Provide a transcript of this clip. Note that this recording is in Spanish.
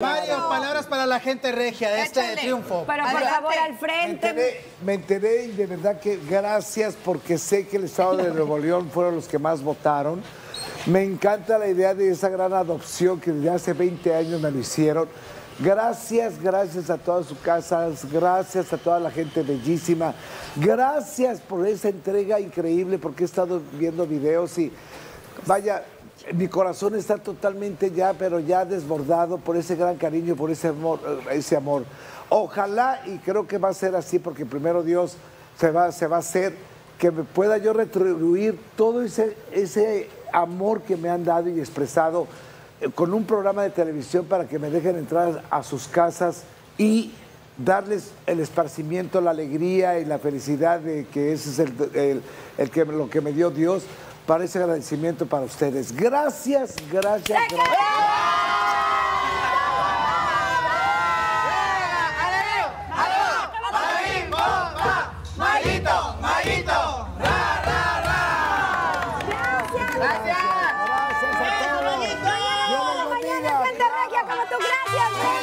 Mario, palabras para la gente regia de este triunfo. Pero por Adelante. favor, al Me frente. enteré, me enteré y de verdad que gracias porque sé que el Estado de Nuevo León fueron los que más votaron. Me encanta la idea de esa gran adopción que desde hace 20 años me lo hicieron. Gracias, gracias a todas sus casas, gracias a toda la gente bellísima, gracias por esa entrega increíble porque he estado viendo videos y vaya, mi corazón está totalmente ya, pero ya desbordado por ese gran cariño, por ese amor, ese amor. Ojalá y creo que va a ser así porque primero Dios se va, se va a hacer que pueda yo retribuir todo ese, ese amor que me han dado y expresado eh, con un programa de televisión para que me dejen entrar a sus casas y darles el esparcimiento, la alegría y la felicidad de que ese es el, el- el que, lo que me dio Dios para ese agradecimiento para ustedes. Gracias, gracias, gracias. Gracias